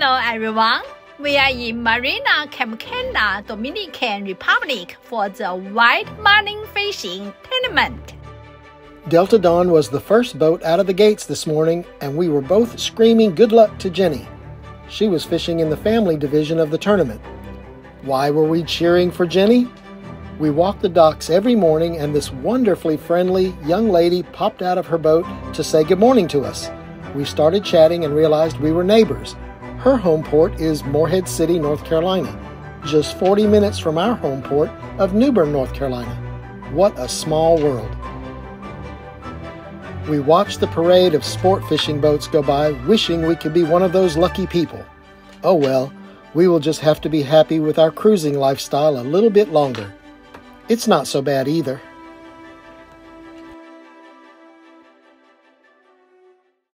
Hello everyone. We are in Marina Cap Cana, Dominican Republic for the White Marlin Fishing Tournament. Delta Dawn was the first boat out of the gates this morning, and we were both screaming good luck to Jenny. She was fishing in the family division of the tournament. Why were we cheering for Jenny? We walk the docks every morning, and this wonderfully friendly young lady popped out of her boat to say good morning to us. We started chatting and realized we were neighbors. Her home port is Morehead City, North Carolina, just 40 minutes from our home port of New Bern, North Carolina. What a small world. We watched the parade of sport fishing boats go by, wishing we could be one of those lucky people. Oh well, we will just have to be happy with our cruising lifestyle a little bit longer. It's not so bad either.